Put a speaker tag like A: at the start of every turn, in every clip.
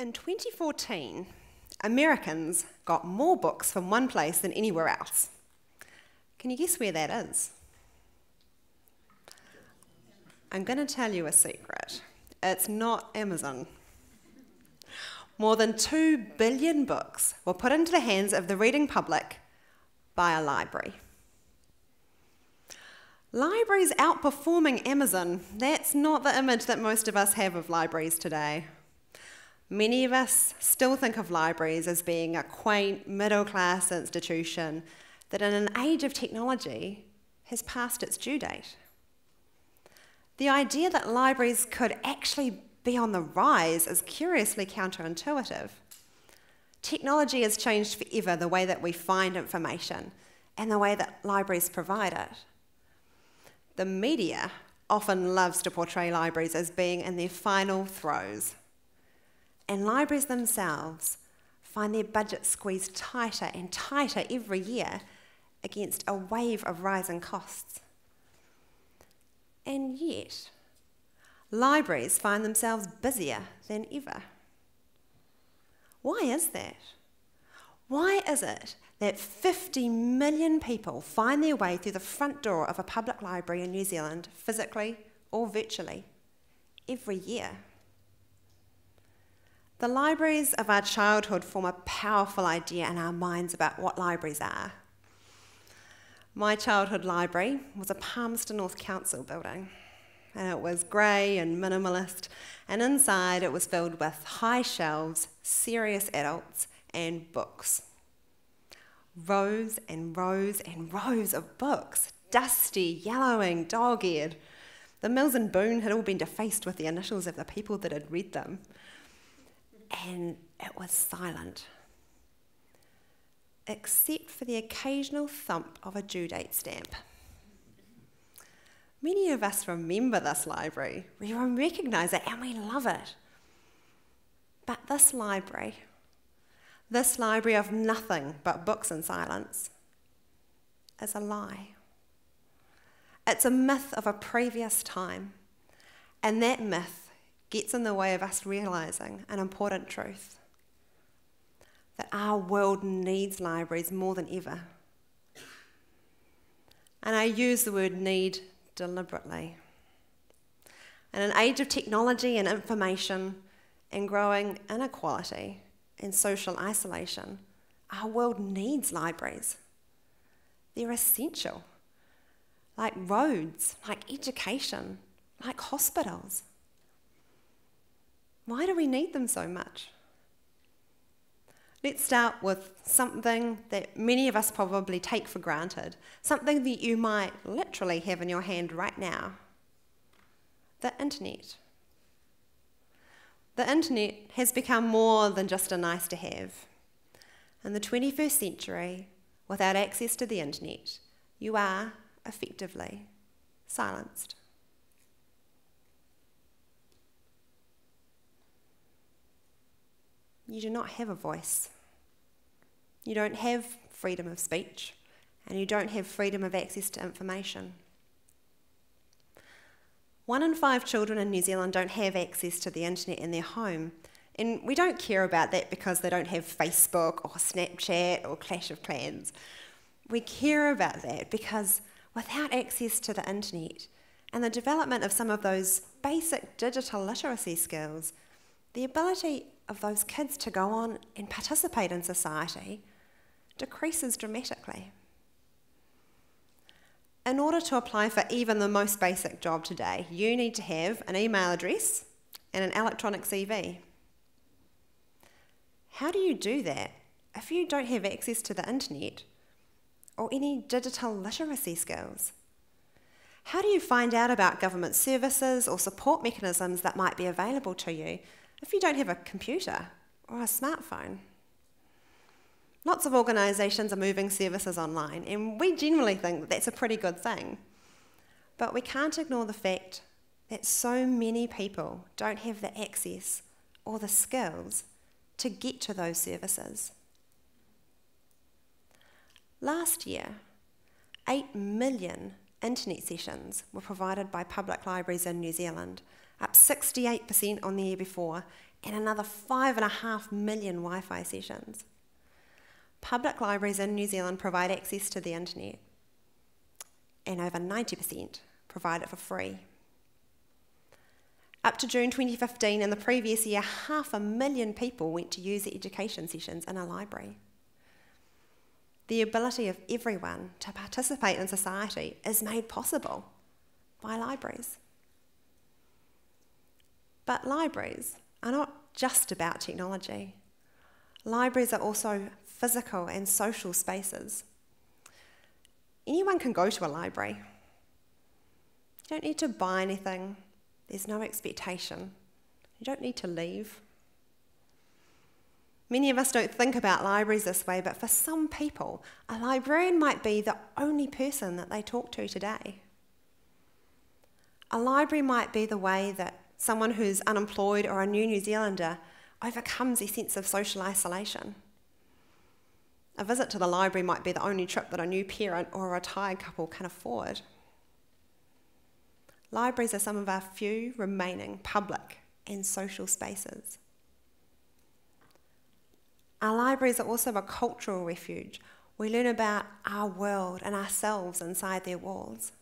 A: In 2014, Americans got more books from one place than anywhere else. Can you guess where that is? I'm going to tell you a secret. It's not Amazon. More than 2 billion books were put into the hands of the reading public by a library. Libraries outperforming Amazon, that's not the image that most of us have of libraries today. Many of us still think of libraries as being a quaint, middle class institution that, in an age of technology, has passed its due date. The idea that libraries could actually be on the rise is curiously counterintuitive. Technology has changed forever the way that we find information and the way that libraries provide it. The media often loves to portray libraries as being in their final throes and libraries themselves find their budget squeezed tighter and tighter every year against a wave of rising costs. And yet, libraries find themselves busier than ever. Why is that? Why is it that 50 million people find their way through the front door of a public library in New Zealand, physically or virtually, every year? The libraries of our childhood form a powerful idea in our minds about what libraries are. My childhood library was a Palmerston North Council building, and it was grey and minimalist, and inside it was filled with high shelves, serious adults, and books. Rows and rows and rows of books, dusty, yellowing, dog eared. The Mills and Boon had all been defaced with the initials of the people that had read them and it was silent, except for the occasional thump of a due date stamp. Many of us remember this library, we recognise it and we love it. But this library, this library of nothing but books and silence, is a lie. It's a myth of a previous time, and that myth gets in the way of us realizing an important truth that our world needs libraries more than ever. And I use the word need deliberately. In an age of technology and information and growing inequality and social isolation, our world needs libraries. They're essential, like roads, like education, like hospitals. Why do we need them so much? Let's start with something that many of us probably take for granted, something that you might literally have in your hand right now the internet. The internet has become more than just a nice to have. In the 21st century, without access to the internet, you are effectively silenced. You do not have a voice. You don't have freedom of speech, and you don't have freedom of access to information. One in five children in New Zealand don't have access to the internet in their home. And we don't care about that because they don't have Facebook or Snapchat or Clash of Clans. We care about that because without access to the internet and the development of some of those basic digital literacy skills, the ability of those kids to go on and participate in society decreases dramatically. In order to apply for even the most basic job today, you need to have an email address and an electronic CV. How do you do that if you don't have access to the internet or any digital literacy skills? How do you find out about government services or support mechanisms that might be available to you if you don't have a computer or a smartphone. Lots of organisations are moving services online, and we generally think that that's a pretty good thing. But we can't ignore the fact that so many people don't have the access or the skills to get to those services. Last year, 8 million internet sessions were provided by public libraries in New Zealand up 68% on the year before, and another 5.5 million Wi Fi sessions. Public libraries in New Zealand provide access to the internet, and over 90% provide it for free. Up to June 2015, in the previous year, half a million people went to use the education sessions in a library. The ability of everyone to participate in society is made possible by libraries. But libraries are not just about technology. Libraries are also physical and social spaces. Anyone can go to a library. You don't need to buy anything, there's no expectation. You don't need to leave. Many of us don't think about libraries this way, but for some people, a librarian might be the only person that they talk to today. A library might be the way that someone who's unemployed or a new New Zealander overcomes a sense of social isolation. A visit to the library might be the only trip that a new parent or a retired couple can afford. Libraries are some of our few remaining public and social spaces. Our libraries are also a cultural refuge. We learn about our world and ourselves inside their walls.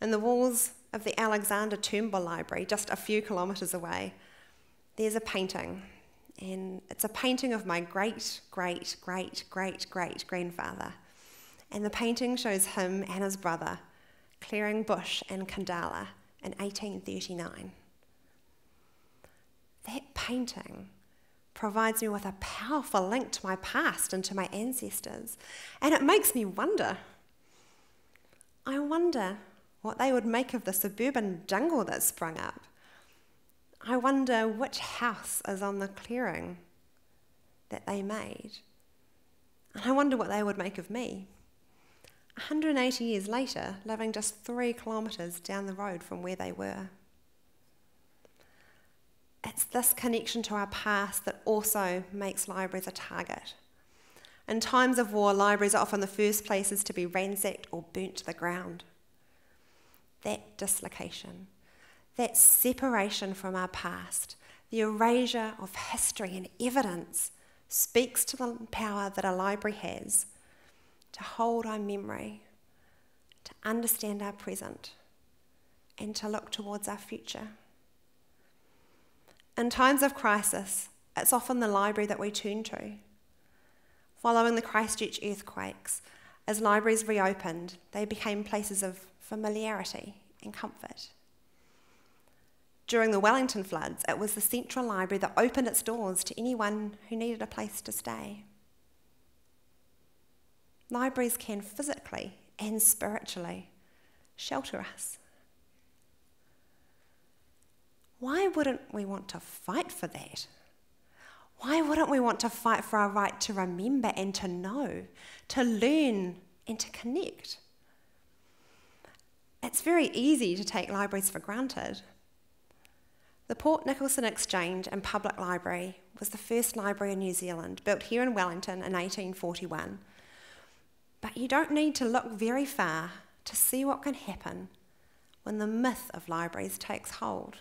A: In the walls of the Alexander Turnbull Library, just a few kilometres away, there's a painting. And it's a painting of my great, great, great, great, great grandfather. And the painting shows him and his brother clearing bush in Khandallah in 1839. That painting provides me with a powerful link to my past and to my ancestors, and it makes me wonder. I wonder what they would make of the suburban jungle that sprung up. I wonder which house is on the clearing that they made. And I wonder what they would make of me. 180 years later, living just three kilometres down the road from where they were. It's this connection to our past that also makes libraries a target. In times of war, libraries are often the first places to be ransacked or burnt to the ground. That dislocation, that separation from our past, the erasure of history and evidence speaks to the power that a library has to hold our memory, to understand our present, and to look towards our future. In times of crisis, it's often the library that we turn to. Following the Christchurch earthquakes, as libraries reopened, they became places of familiarity and comfort. During the Wellington floods, it was the Central Library that opened its doors to anyone who needed a place to stay. Libraries can physically and spiritually shelter us. Why wouldn't we want to fight for that? Why wouldn't we want to fight for our right to remember and to know, to learn and to connect? It's very easy to take libraries for granted. The Port Nicholson Exchange and Public Library was the first library in New Zealand, built here in Wellington in 1841 but you don't need to look very far to see what can happen when the myth of libraries takes hold.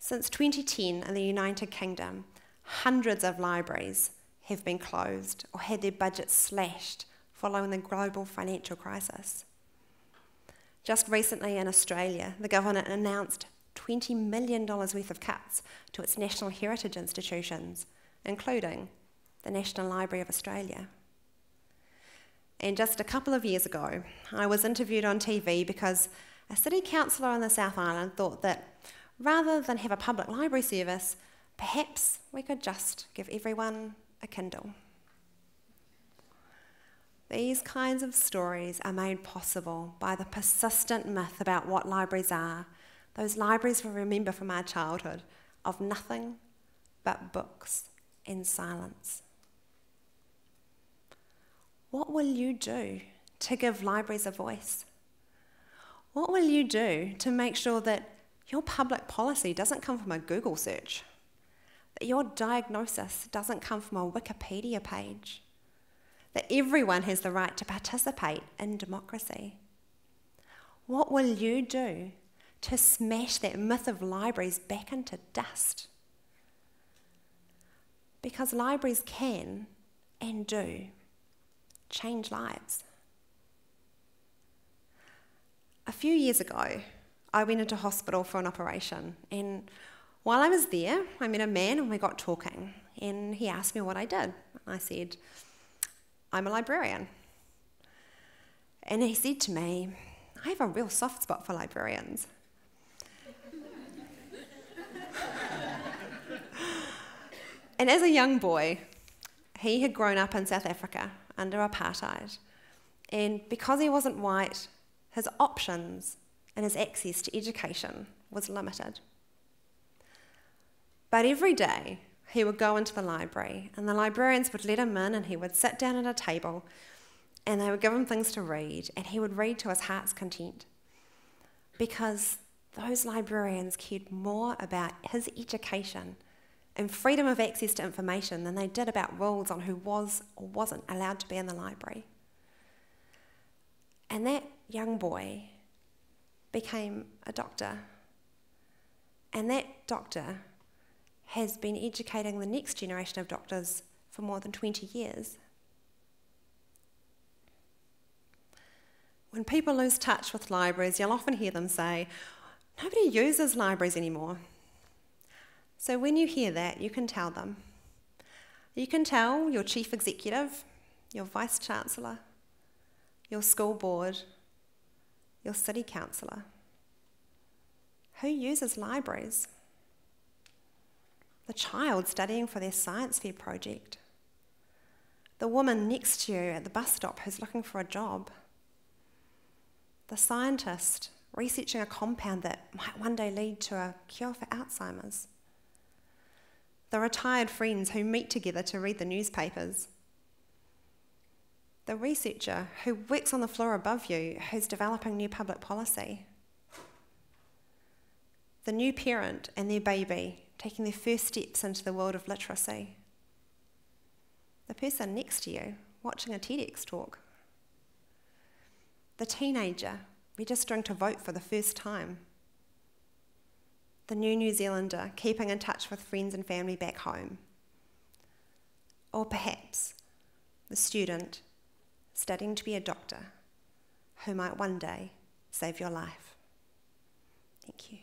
A: Since 2010 in the United Kingdom, hundreds of libraries have been closed or had their budgets slashed following the global financial crisis. Just recently in Australia, the government announced $20 million worth of cuts to its national heritage institutions, including the National Library of Australia. And just a couple of years ago, I was interviewed on TV because a city councillor on the South Island thought that rather than have a public library service, perhaps we could just give everyone a Kindle. These kinds of stories are made possible by the persistent myth about what libraries are, those libraries we remember from our childhood, of nothing but books and silence. What will you do to give libraries a voice? What will you do to make sure that your public policy doesn't come from a Google search? That your diagnosis doesn't come from a Wikipedia page? That everyone has the right to participate in democracy? What will you do to smash that myth of libraries back into dust? Because libraries can and do change lives. A few years ago, I went into hospital for an operation, and while I was there, I met a man and we got talking, and he asked me what I did. I said, I'm a librarian. And he said to me, I have a real soft spot for librarians. and as a young boy, he had grown up in South Africa under apartheid. And because he wasn't white, his options and his access to education was limited. But every day, he would go into the library, and the librarians would let him in, and he would sit down at a table, and they would give him things to read, and he would read to his heart's content. Because those librarians cared more about his education and freedom of access to information than they did about rules on who was or wasn't allowed to be in the library. And that young boy became a doctor. And that doctor has been educating the next generation of doctors for more than 20 years. When people lose touch with libraries, you'll often hear them say, Nobody uses libraries anymore. So when you hear that, you can tell them. You can tell your chief executive, your vice chancellor, your school board, your city councillor. Who uses libraries? The child studying for their science fair project. The woman next to you at the bus stop who's looking for a job. The scientist researching a compound that might one day lead to a cure for Alzheimer's the retired friends who meet together to read the newspapers, the researcher who works on the floor above you who's developing new public policy, the new parent and their baby taking their first steps into the world of literacy, the person next to you watching a TEDx talk, the teenager registering to vote for the first time the new New Zealander keeping in touch with friends and family back home. Or perhaps the student studying to be a doctor who might one day save your life. Thank you.